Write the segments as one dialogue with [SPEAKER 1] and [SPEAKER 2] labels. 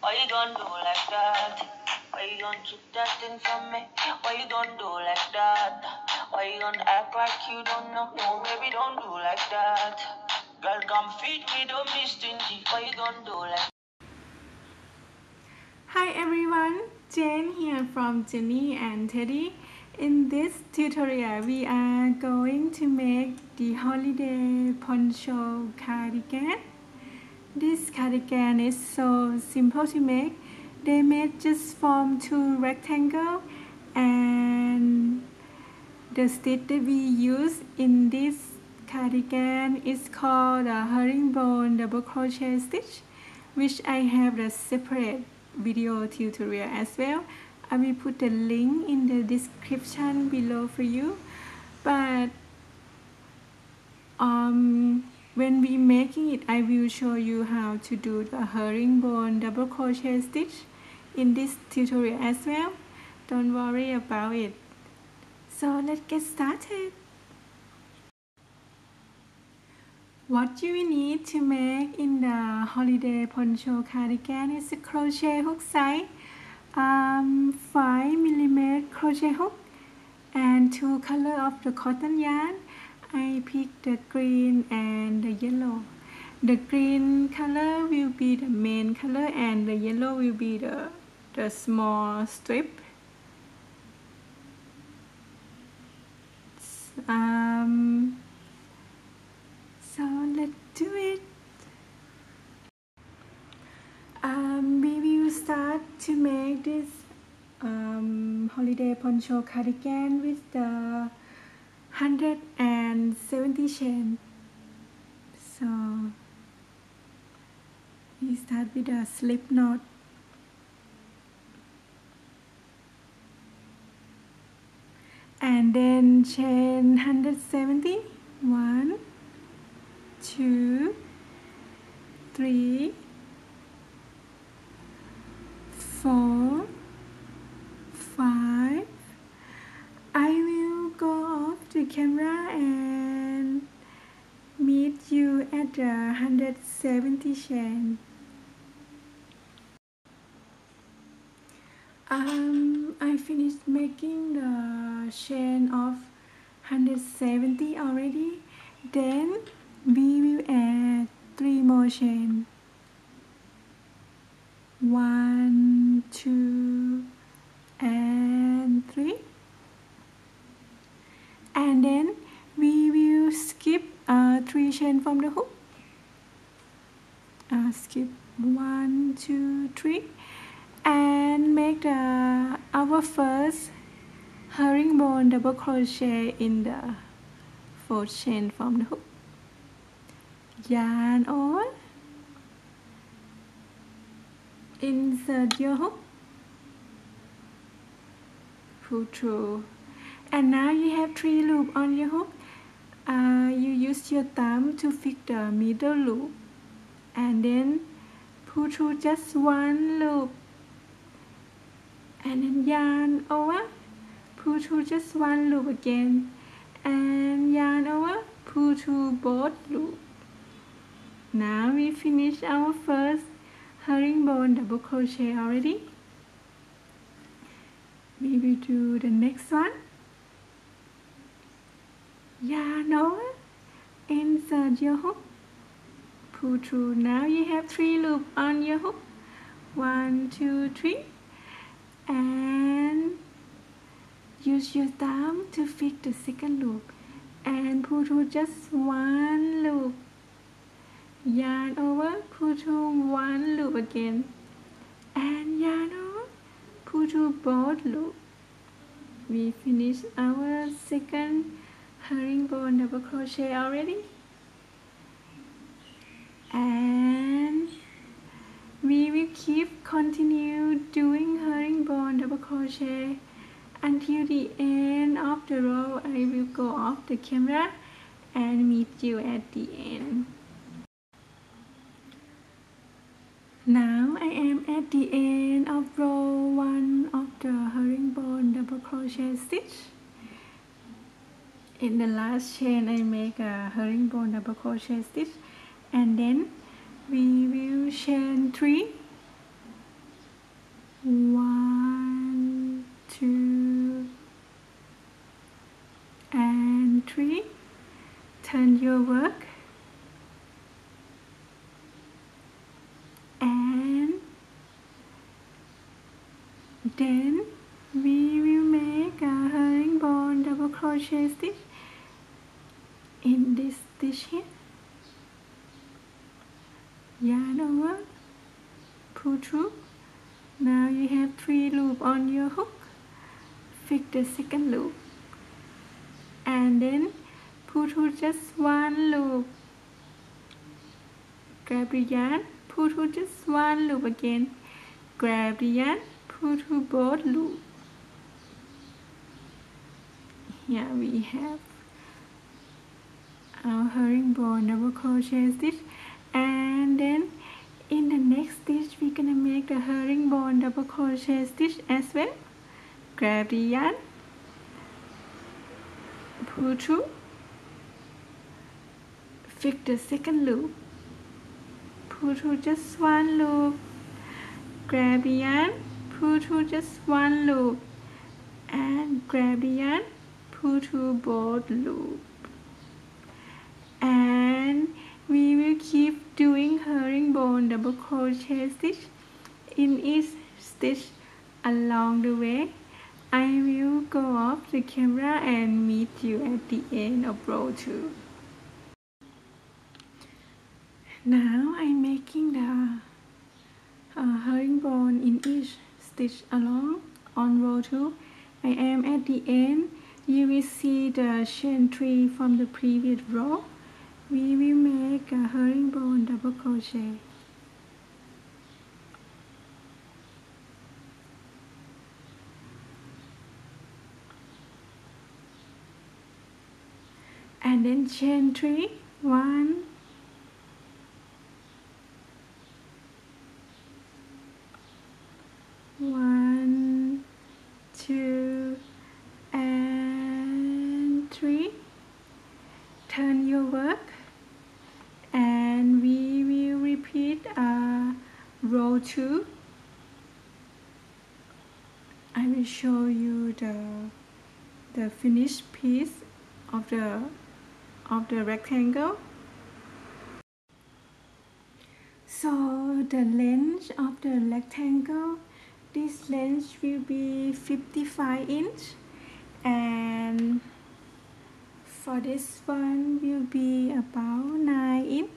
[SPEAKER 1] Why you don't do like that? Why you don't keep that thing from me? Why you don't do like that? Why you don't act like you don't know? No, baby, don't do like that. Girl, come feed me, don't be stingy. Why you don't do like
[SPEAKER 2] Hi everyone, Jane here from Jenny and Teddy. In this tutorial, we are going to make the holiday poncho cardigan. This cardigan is so simple to make. They made just from two rectangle and the stitch that we use in this cardigan is called a herringbone double crochet stitch which I have a separate video tutorial as well I will put the link in the description below for you but um, when we making it I will show you how to do the herringbone double crochet stitch in this tutorial as well. Don't worry about it. So let's get started. What you need to make in the holiday poncho cardigan is a crochet hook size um, 5 millimeter crochet hook and two color of the cotton yarn I pick the green and the yellow. The green color will be the main color and the yellow will be the, the small strip. Um, so let's do it. Um, we will start to make this um, holiday poncho cardigan with the 170 chain so we start with a slip knot. And then chain 170 1 2 3 4 5 the camera and meet you at the 170 chain um, I finished making the chain of 170 already. Then we will add three more chain one two and three and then we will skip three chain from the hook. Uh, skip one two three. And make the our first herringbone double crochet in the fourth chain from the hook. Yarn over insert your hook. Pull through. And now you have three loop on your hook uh, you use your thumb to fix the middle loop and then pull through just one loop. And then yarn over pull through just one loop again. And yarn over pull through both loops now we finish our first herringbone double crochet already. We will do the next one yarn over insert your hook? Pull through. Now you have three loops on your hook. One two three. And use your thumb to fix the second loop. And pull through just one loop. Yarn over. Pull through one loop again. And yarn over. Pull through both loops we finish our second herringbone double crochet already. And we will keep continue doing herringbone double crochet until the end of the row. I will go off the camera and meet you at the end. Now I am at the end of row 1 of the herringbone double crochet stitch in the last chain I make a herringbone double crochet stitch and then we will chain three. One two and three. Turn your work. And then we will make a herringbone double crochet stitch in this stitch here? Yarn over pull through now you have three loop on your hook. Fix the second loop. And then pull through just one loop. Grab the yarn pull through just one loop again. Grab the yarn pull through both loops here we have our herringbone double crochet stitch and then in the next stitch we're gonna make the herringbone double crochet stitch as well. Grab the yarn pull through fix the second loop pull through just one loop. Grab the yarn pull through just one loop. And grab the yarn pull through both loops and we will keep doing double crochet stitch. In each stitch along the way I will go off the camera and meet you at the end of row 2 now I'm making the uh, herringbone in each stitch along on row 2 I am at the end. You will see the chain 3 from the previous row. We will make a herringbone double crochet and then chain three. One. One two and three. Turn your work. And we will repeat uh, row 2 I will show you the the finished piece of the of the rectangle. So the length of the rectangle this length will be 55 inch. And for this one will be about 9 inch.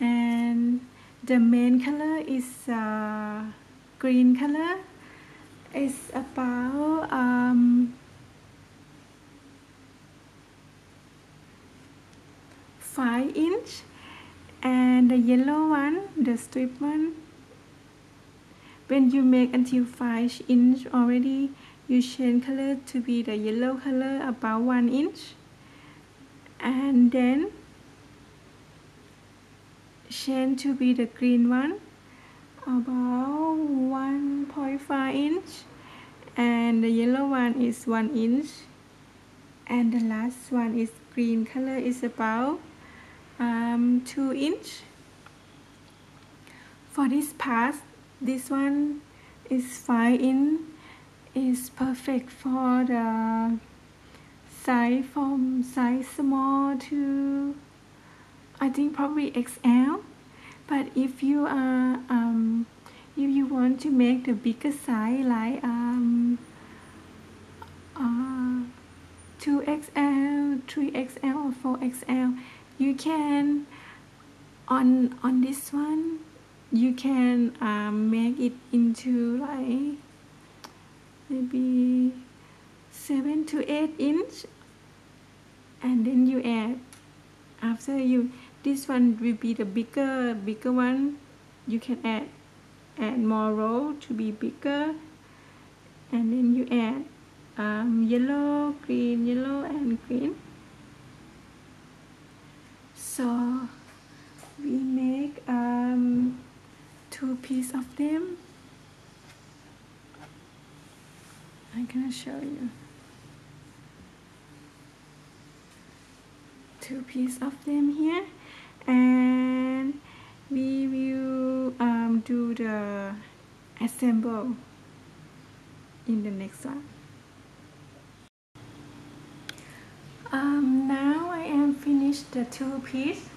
[SPEAKER 2] And the main color is uh, green color. It's about um, 5 inch and the yellow one the strip one. When you make until 5 inch already you change color to be the yellow color about 1 inch. And then change to be the green one about 1.5 inch. And the yellow one is 1 inch. And the last one is green color is about um, 2 inch. For this part this one is 5 inch is perfect for the size from size small to I think probably XL but if you are um, if you want to make the bigger size like um, uh, 2XL 3XL or 4XL you can on on this one you can um, make it into like maybe 7 to 8 inch and then you add. After you this one will be the bigger bigger one. You can add add more row to be bigger. And then you add um, yellow green yellow and green so we make um, two piece of them. I'm gonna show you. Two piece of them here. And we will um, do the assemble in the next one. Um, now Finished the two piece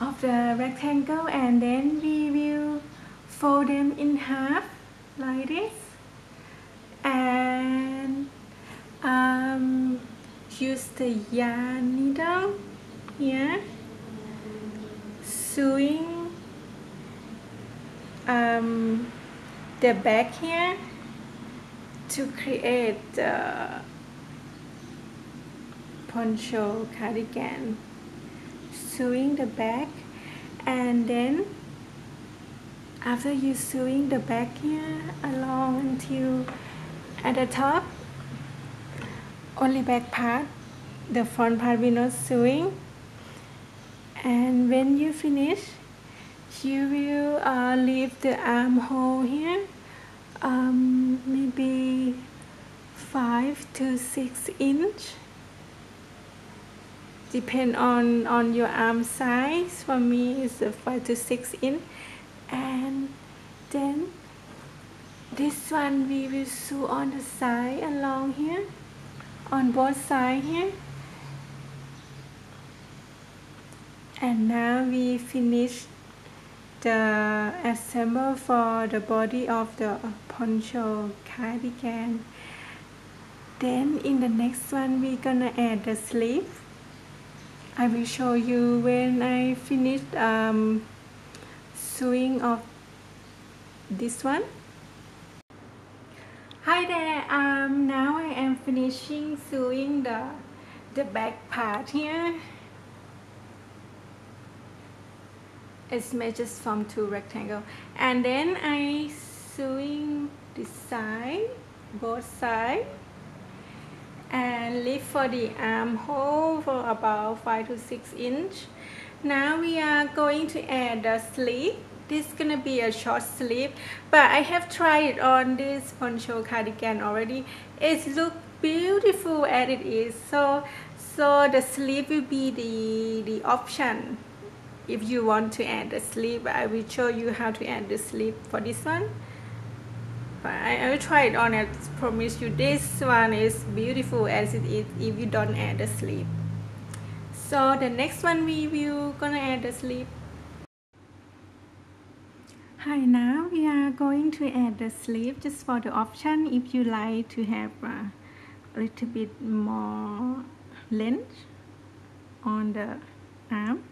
[SPEAKER 2] of the rectangle and then we will fold them in half like this. And um, use the yarn needle here sewing um, the back here to create the poncho cardigan sewing the back and then after you sewing the back here along until at the top only back part the front part will not sewing. And when you finish you will uh, leave the armhole here um, maybe 5 to 6 inch depend on on your arm size. For me is 5 to 6 inch and then this one we will sew on the side along here on both sides here. And now we finish the assemble for the body of the poncho cardigan. Then in the next one we're gonna add the sleeve I will show you when I finish um, sewing of this one. Hi there um now I am finishing sewing the the back part here. Made just from two rectangle. And then I sewing this side both side and leave for the armhole for about 5 to 6 inch. Now we are going to add the sleeve this is gonna be a short sleeve but I have tried it on this poncho cardigan already. It look beautiful as it is. So so the sleeve will be the the option. If you want to add the sleeve I will show you how to add the sleeve for this one but I, I will try it on I promise you. This one is beautiful as it is if you don't add the sleeve so the next one we will gonna add the sleeve Hi, now we are going to add the sleeve just for the option if you like to have a little bit more length on the arm.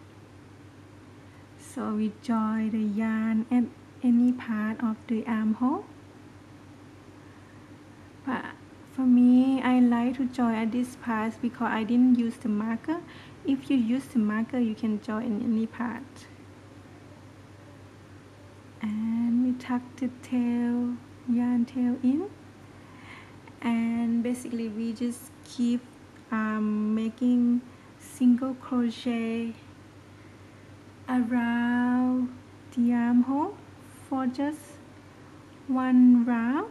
[SPEAKER 2] So we join the yarn at any part of the armhole but for me I like to join at this part because I didn't use the marker. If you use the marker you can join in any part. And we tuck the tail yarn tail in. And basically we just keep um, making single crochet around the armhole for just one round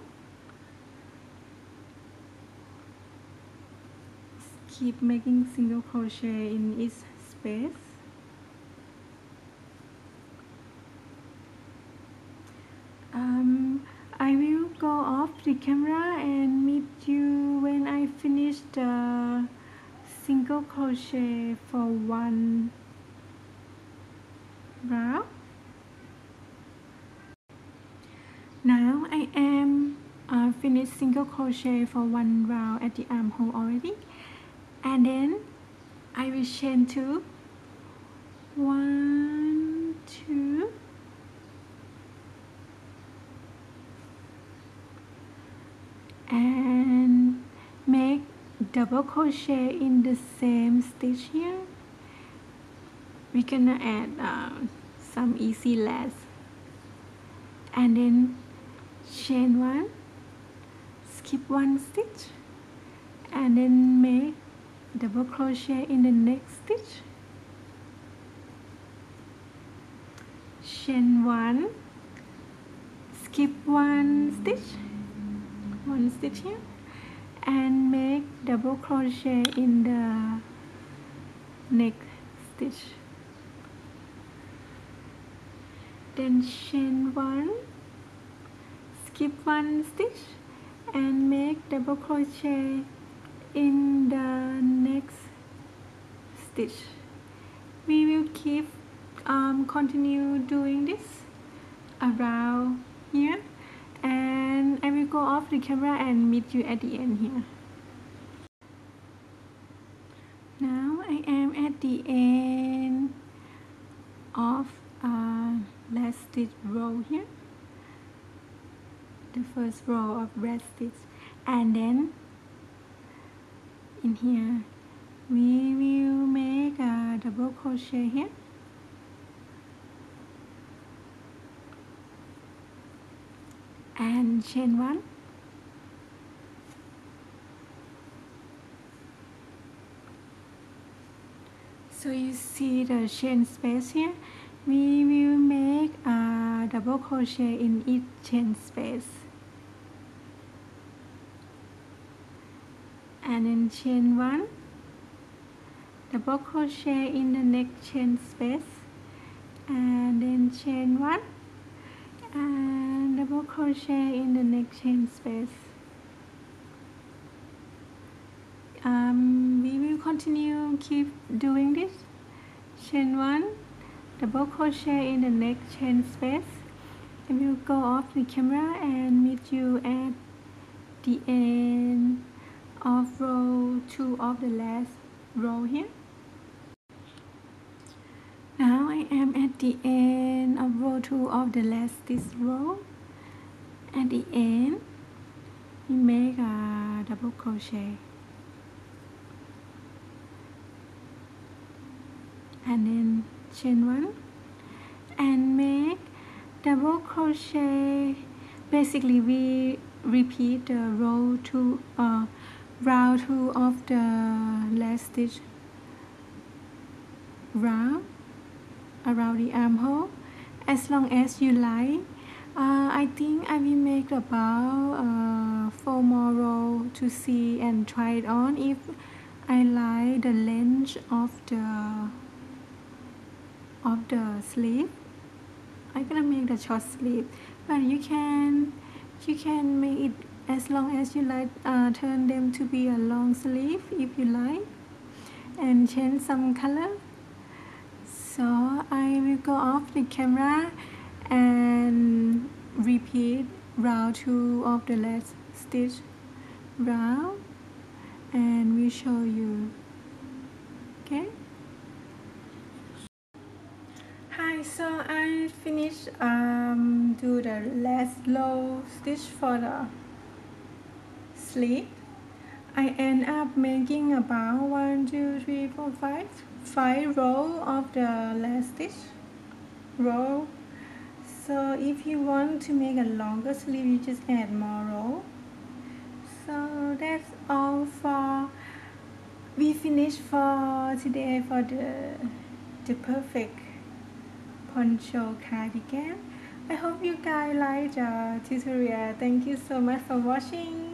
[SPEAKER 2] keep making single crochet in each space. Um, I will go off the camera and meet you when I finish the single crochet for one round. Now I am uh, finished single crochet for one round at the armhole already and then I will chain two. One two. And make double crochet in the same stitch here. We're gonna add uh, some easy lace and then chain one. Skip one stitch. And then make double crochet in the next stitch. Chain one. Skip one stitch. One stitch here. And make double crochet in the next stitch. Then chain one. Skip one stitch and make double crochet in the next stitch. We will keep um, continue doing this around here. And I will go off the camera and meet you at the end here. Now I am at the end of uh, last stitch row here. The first row of red stitch. And then in here we will make a double crochet here. And chain one. So you see the chain space here. We will make a double crochet in each chain space. And in chain one double crochet in the next chain space and then chain one. And double crochet in the next chain space. Um, we will continue keep doing this. Chain one double crochet in the next chain space. I will go off the camera and meet you at the end of row 2 of the last row here. Now I am at the end of row 2 of the last this row. At the end we make a double crochet. And then chain one. And make double crochet. Basically we repeat the row two uh, round two of the last stitch round around the armhole. As long as you like uh, I think I will make about uh, four more row to see and try it on. If I like the length of the of the sleeve I'm gonna make the short sleeve. But you can you can make it as long as you like uh, turn them to be a long sleeve if you like and change some color. So I will go off the camera and repeat round two of the last stitch round and we show you. Okay? Hi so I finished um, do the last low stitch for the sleeve I end up making about one two three four five five row of the last stitch row so if you want to make a longer sleeve you just add more row so that's all for we finished for today for the the perfect poncho cardigan. I hope you guys like the tutorial. Thank you so much for watching